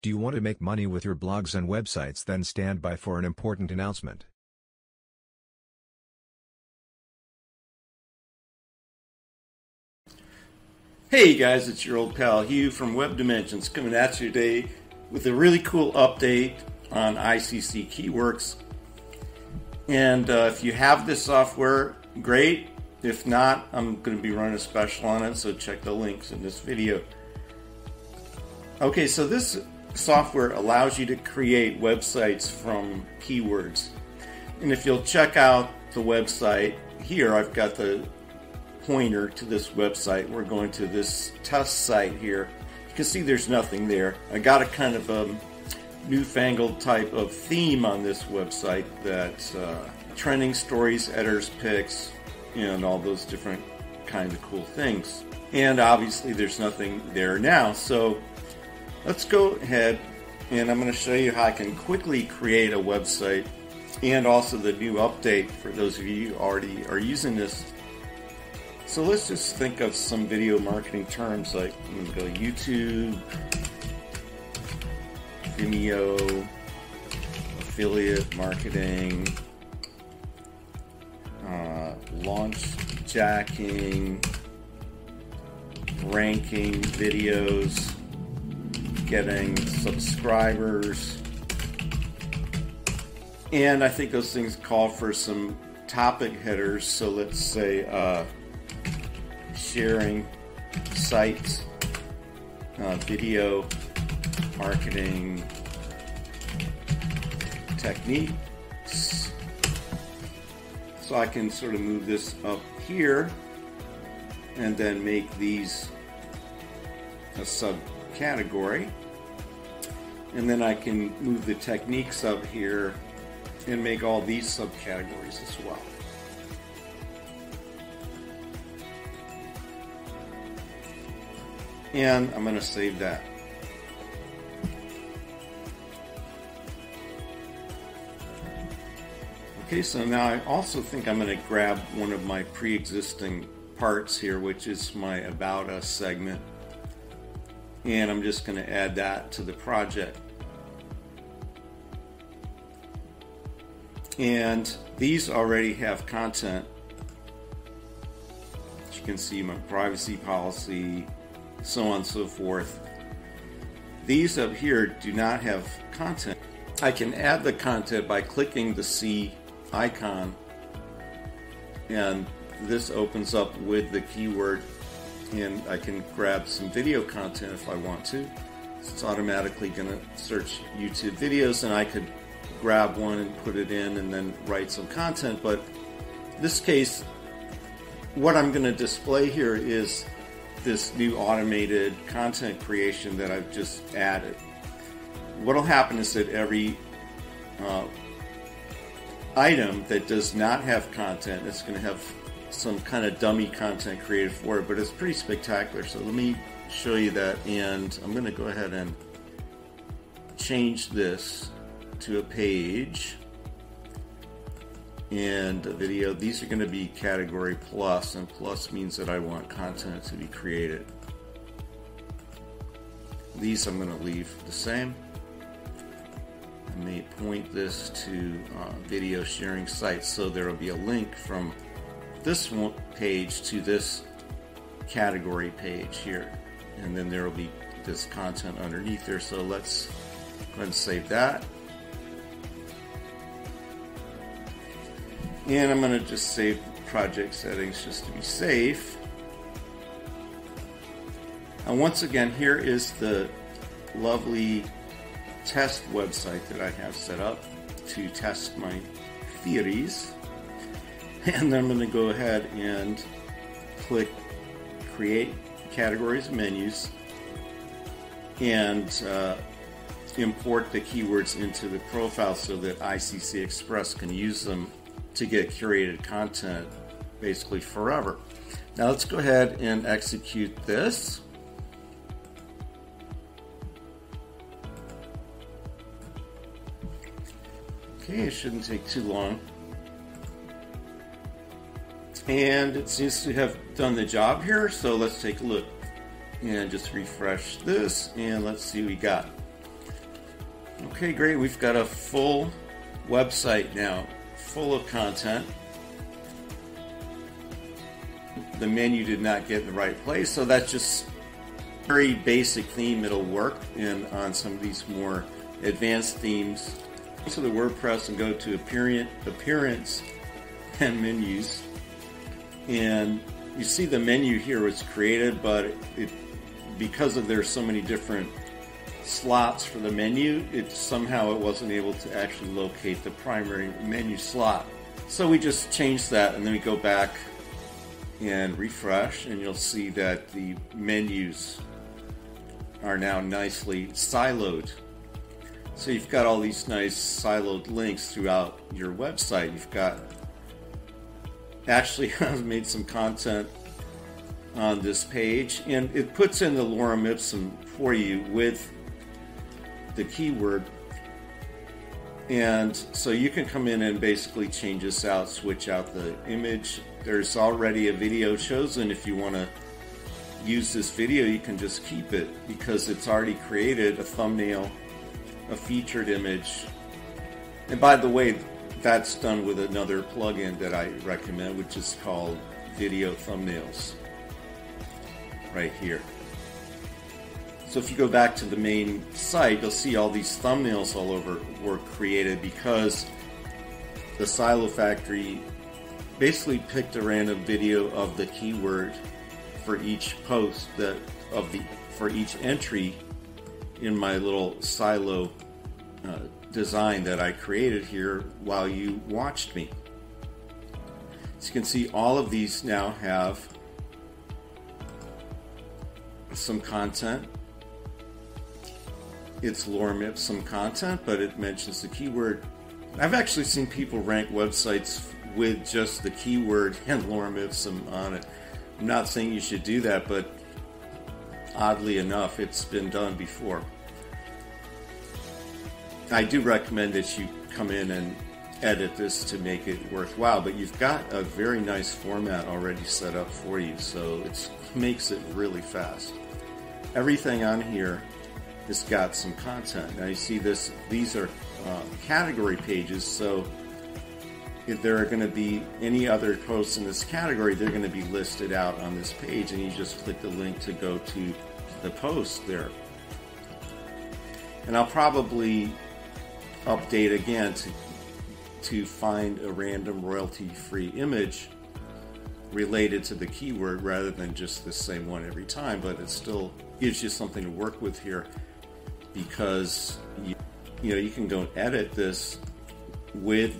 Do you want to make money with your blogs and websites? Then stand by for an important announcement. Hey guys, it's your old pal Hugh from Web Dimensions coming at you today with a really cool update on ICC Keyworkz. And uh, if you have this software, great. If not, I'm going to be running a special on it, so check the links in this video. Okay, so this software allows you to create websites from keywords. And if you'll check out the website here, I've got the pointer to this website. We're going to this test site here. You can see there's nothing there. I got a kind of a newfangled type of theme on this website that uh, trending stories, editors picks, and all those different kind of cool things. And obviously there's nothing there now. So let's go ahead and I'm going to show you how I can quickly create a website and also the new update for those of you who already are using this. So let's just think of some video marketing terms like I'm going to go YouTube, Vimeo, affiliate marketing, uh, launch jacking, ranking videos, getting subscribers. And I think those things call for some topic headers. So let's say uh, sharing sites, uh, video marketing techniques. So I can sort of move this up here and then make these a subcategory. And then I can move the techniques up here and make all these subcategories as well. And I'm going to save that. Okay, so now I also think I'm going to grab one of my pre-existing parts here, which is my About Us segment. And I'm just going to add that to the project. And these already have content. As you can see, my privacy policy, so on and so forth. These up here do not have content. I can add the content by clicking the C icon and this opens up with the keyword and I can grab some video content if I want to. It's automatically going to search YouTube videos and I could grab one and put it in and then write some content. But in this case, what I'm going to display here is this new automated content creation that I've just added. What will happen is that every uh, item that does not have content. It's going to have some kind of dummy content created for it, but it's pretty spectacular. So let me show you that, and I'm going to go ahead and change this to a page and a video. These are going to be category plus, and plus means that I want content to be created. These I'm going to leave the same I may point this to uh, video sharing sites. So there will be a link from this page to this category page here. And then there will be this content underneath there. So let's go ahead and save that. And I'm going to just save project settings just to be safe. And once again, here is the lovely test website that I have set up to test my theories. And then I'm going to go ahead and click Create Categories Menus and uh, import the keywords into the profile so that ICC Express can use them to get curated content basically forever. Now let's go ahead and execute this. Okay, it shouldn't take too long. And it seems to have done the job here, so let's take a look. And just refresh this, and let's see what we got. Okay, great. We've got a full website now, full of content. The menu did not get in the right place, so that's just very basic theme. It'll work in on some of these more advanced themes. To the WordPress and go to appearance, appearance and menus, and you see the menu here was created, but it because of there's so many different slots for the menu, it somehow it wasn't able to actually locate the primary menu slot. So we just changed that, and then we go back and refresh, and you'll see that the menus are now nicely siloed. So you've got all these nice siloed links throughout your website. You've got actually I've made some content on this page and it puts in the lorem ipsum for you with the keyword. And so you can come in and basically change this out switch out the image. There's already a video chosen. If you want to use this video you can just keep it because it's already created a thumbnail a featured image. And by the way that's done with another plugin that I recommend which is called video thumbnails right here. So if you go back to the main site, you'll see all these thumbnails all over were created because the Silo Factory basically picked a random video of the keyword for each post that of the for each entry in my little silo uh, design that I created here while you watched me. As you can see, all of these now have some content. It's lorem ipsum content, but it mentions the keyword. I've actually seen people rank websites with just the keyword and lorem ipsum on it. I'm not saying you should do that, but oddly enough, it's been done before. I do recommend that you come in and edit this to make it worthwhile, but you've got a very nice format already set up for you, so it makes it really fast everything on here has got some content. Now you see this; these are uh, category pages, so if there are going to be any other posts in this category, they're going to be listed out on this page, and you just click the link to go to the post there. And I'll probably update again to to find a random royalty-free image related to the keyword rather than just the same one every time, but it still gives you something to work with here because you, you know you can go and edit this with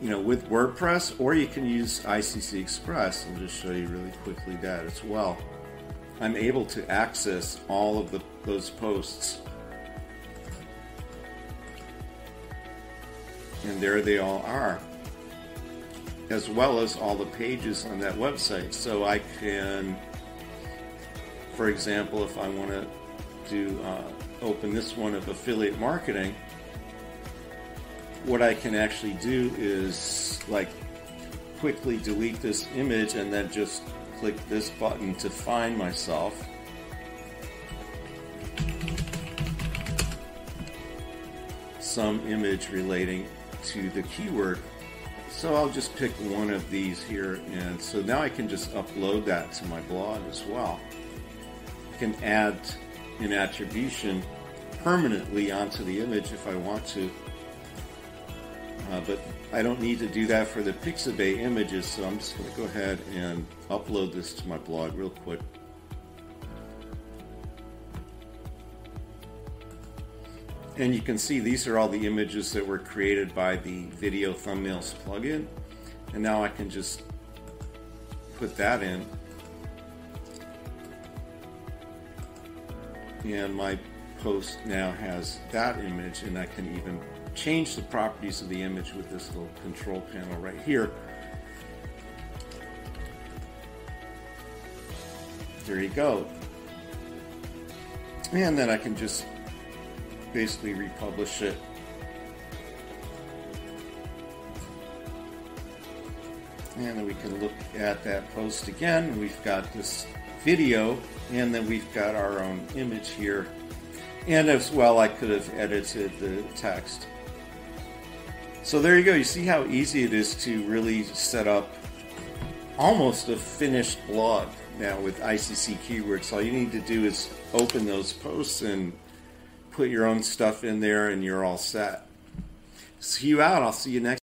you know with WordPress or you can use ICC Express. I'll just show you really quickly that as well. I'm able to access all of the, those posts and there they all are as well as all the pages on that website. So I can, for example, if I want to do uh, open this one of affiliate marketing, what I can actually do is like quickly delete this image and then just click this button to find myself. Some image relating to the keyword so I'll just pick one of these here and so now I can just upload that to my blog as well. I can add an attribution permanently onto the image if I want to. Uh, but I don't need to do that for the Pixabay images, so I'm just going to go ahead and upload this to my blog real quick. And you can see these are all the images that were created by the video thumbnails plugin. And now I can just put that in. And my post now has that image and I can even change the properties of the image with this little control panel right here. There you go. And then I can just basically republish it. And then we can look at that post again. We've got this video, and then we've got our own image here. And as well, I could have edited the text. So there you go. You see how easy it is to really set up almost a finished blog now with ICC Keyworkz. All you need to do is open those posts and put your own stuff in there, and you're all set. See you out. I'll see you next.